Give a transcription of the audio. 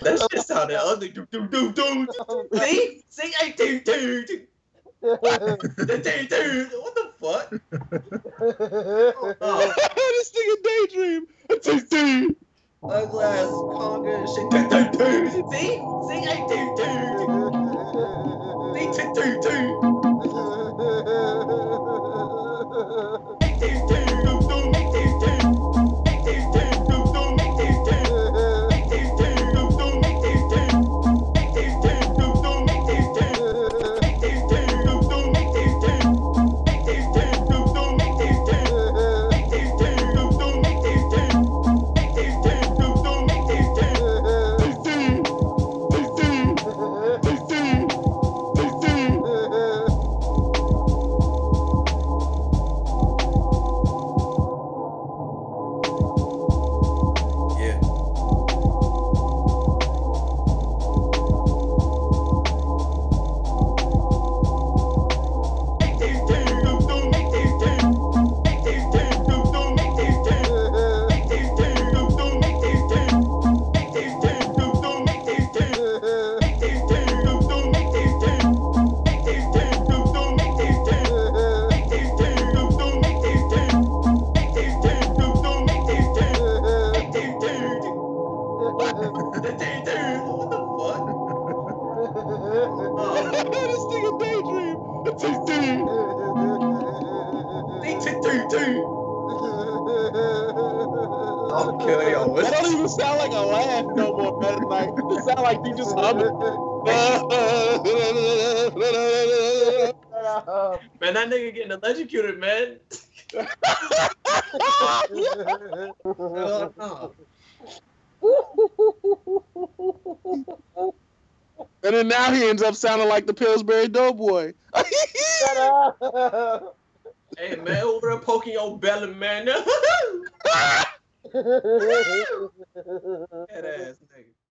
That's just how the other do do do do. See, see, hey, do do do. What? the fuck? This thing a daydream. A dude. Uglass, conga, shit. Dude, dude. See, see, hey, dude, Do See, dude, dude, dude. This nigga daydream. Daydream. I'll kill y'all. That don't even sound like a laugh no more, man. Like it sound like you just humming. Man, that nigga getting electrocuted, man. Hell no. and then now he ends up sounding like the Pillsbury Doughboy. Shut up. Hey, man, over there poking your belly, man. Head ass nigga.